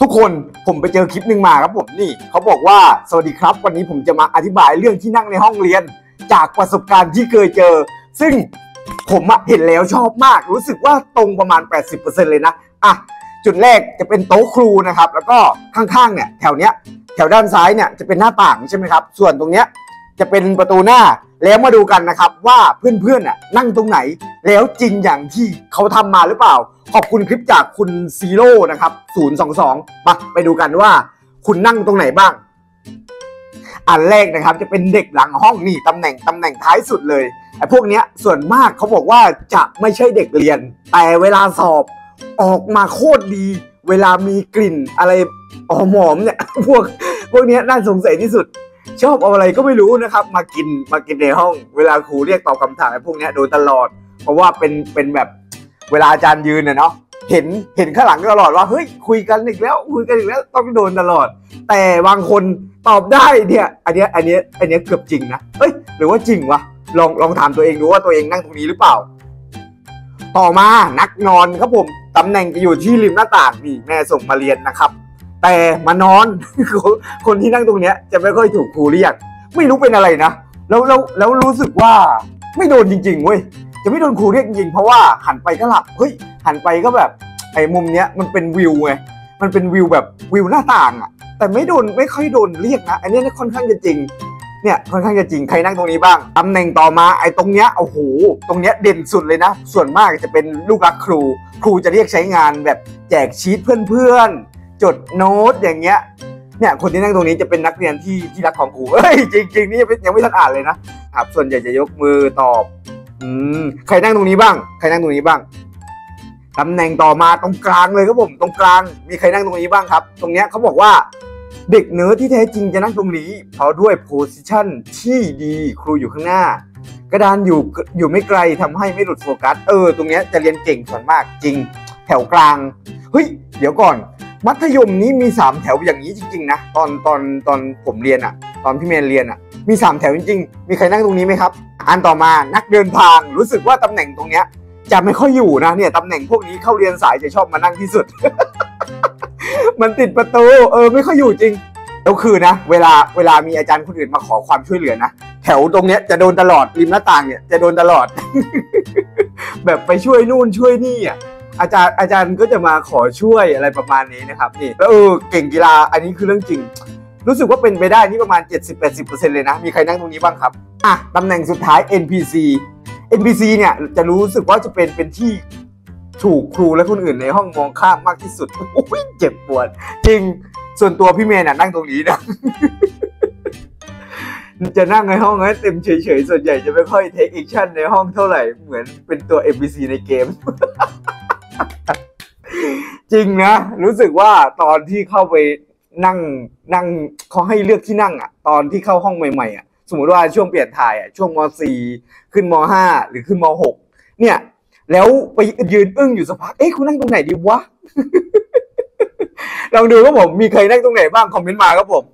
ทุกคนผมไปเจอคลิปหนึ่งมาครับผมนี่เขาบอกว่าสวัสดีครับ วันนี้ผมจะมาอธิบายเรื่องที่นั่งในห้องเรียน จากประสบการณ์ที่เคยเจอ ซึ่งผมเห็นแล้วชอบมาก รู้สึกว่าตรงประมาณ 80%เลยนะอะจุดแรกจะเป็นโต๊ะครูนะครับ แล้วก็ข้างๆเนี่ยแถวเนี้ยแถวด้านซ้ายเนี่ยจะเป็นหน้าต่างใช่ไหมครับ ส่วนตรงเนี้ยจะเป็นประตูหน้าแล้วมาดูกันนะครับว่าเพื่อนๆน่ะนั่งตรงไหน แล้วจริงอย่างที่เขาทำมาหรือเปล่า ขอบคุณคลิปจากคุณซีโร่นะครับ022มาไปดูกันว่า คุณนั่งตรงไหนบ้าง อันแรกนะครับ จะเป็นเด็กหลังห้องนี่ตำแหน่งตำแหน่งท้ายสุดเลยไอ้พวกเนี้ยส่วนมากเขาบอกว่าจะไม่ใช่เด็กเรียน แต่เวลาสอบออกมาโคตรดี เวลามีกลิ่นอะไรหอมหอมๆเนี่ยพวกพวกเนี้ยน่าสงสัยที่สุด ชอบเอาอะไรก็ไม่รู้นะครับ มากินมากินในห้อง เวลาครูเรียกตอบคำถามไอ้พวกเนี้ยโดนตลอด เพราะว่าเป็นเป็นแบบ เวลาอาจารย์ยืนเนี่ยเนาะเห็นเห็นข้างหลังตลอดว่าเฮ้ยคุยกันอีกแล้วคุยกันอีกแล้วต้องโดนตลอด แต่บางคนตอบได้เนี่ยอันเนี้ยอันเนี้ยอันเนี้ยเกือบจริงนะเอ้ยหรือว่าจริงวะลองลองถามตัวเองดูว่าตัวเองนั่งตรงนี้หรือเปล่า ต่อมานักนอนครับผมตำแหน่งจะอยู่ที่ริมหน้าต่างนี่แม่ส่งมาเรียนนะครับ แต่มานอนคนที่นั่งตรงเนี้ยจะไม่ค่อยถูกครูเรียก ไม่รู้เป็นอะไรนะแล้วแล้วแล้วรู้สึกว่าไม่โดนจริงๆเว้ย จะไม่โดนครูเรียกจริงๆเพราะว่าหันไปก็หลับเฮ้ยหันไปก็แบบไอ้มุมเนี้ยมันเป็นวิวไงมันเป็นวิวแบบวิวหน้าต่างอะแต่ไม่โดนไม่ค่อยโดนเรียกนะอันนี้ค่อนข้างจะจริงเนี่ยค่อนข้างจะจริงใครนั่งตรงนี้บ้างตำแหน่งต่อมาไอ้ตรงเนี้ยโอ้โหตรงเนี้ยเด่นสุดเลยนะ ส่วนมากจะเป็นลูกรักครู ครูจะเรียกใช้งานแบบแจกชีตเพื่อนๆจดโน้ตอย่างเงี้ยเนี่ยคนที่นั่งตรงนี้จะเป็นนักเรียนที่ที่รักของครูเอ้ยจริงๆนี่ยังไม่ทันอ่านเลยนะครับส่วนใหญ่จะยกมือตอบ อืมใครนั่งตรงนี้บ้าง ใครนั่งตรงนี้บ้างตำแหน่งต่อมาตรงกลางเลยครับผมตรงกลางมีใครนั่งตรงนี้บ้างครับ ตรงเนี้ยเขาบอกว่าเด็กเนิร์ดที่แท้จริงจะนั่งตรงนี้ เพราะด้วย position ที่ดีครูอยู่ข้างหน้า กระดานอยู่อยู่ไม่ไกลทำให้ไม่หลุดโฟกัส เออ ตรงเนี้ยจะเรียนเก่งส่วนมากจริง แถวกลาง เฮ้ย เดี๋ยวก่อน มัธยมนี้มี 3 แถวอย่างนี้จริง ๆ นะ ตอนตอนตอนผมเรียนอะตอนพี่เมนเรียนอะ มี 3 แถวจริงๆ มีใครนั่งตรงนี้ไหมครับ อันต่อมานักเดินทางรู้สึกว่าตำแหน่งตรงเนี้ยจะไม่ค่อยอยู่นะเนี่ยตำแหน่งพวกนี้เข้าเรียนสายจะชอบมานั่งที่สุด มันติดประตูเออไม่ค่อยอยู่จริงแล้วคือนะ เวลาเวลามีอาจารย์คนอื่นมาขอความช่วยเหลือนะแถวตรงเนี้ยจะโดนตลอดริมหน้าต่างเนี่ยจะโดนตลอด แบบไปช่วยนู่นช่วยนี่อะอาจารย์อาจารย์ก็จะมาขอช่วยอะไรประมาณนี้นะครับนี่แล้วเออเก่งกีฬาอันนี้คือเรื่องจริง รู้สึกว่าเป็นไปได้นี่ประมาณ 70-80%เลยนะ มีใครนั่งตรงนี้บ้างครับ อะตำแหน่งสุดท้าย NPC NPC เนี่ยจะรู้สึกว่าจะเป็นเป็นที่ถูกครูและคนอื่นในห้องมองข้ามมากที่สุดโอ้ยเจ็บปวด จริงส่วนตัวพี่เมย์น่ะนั่งตรงนี้นะจะนั่งในห้องให้เต็มเฉยๆ ส่วนใหญ่จะไม่ค่อย take action ในห้องเท่าไหร่เหมือนเป็นตัว NPC ในเกม จริงนะ รู้สึกว่าตอนที่เข้าไป นั่งนั่งเขาให้เลือกที่นั่งอะ ตอนที่เข้าห้องใหม่ๆอะสมมติว่าช่วงเปลี่ยนถ่ายอะช่วงม .4 ขึ้นม .5 หรือขึ้นม .6 เนี่ย แล้วไปยืนอึ้งอยู่สักพักเอ๊ะคุณนั่งตรงไหนดีวะลองดูครับผมมีใครนั่งตรงไหนบ้างคอมเมนต์มาครับผม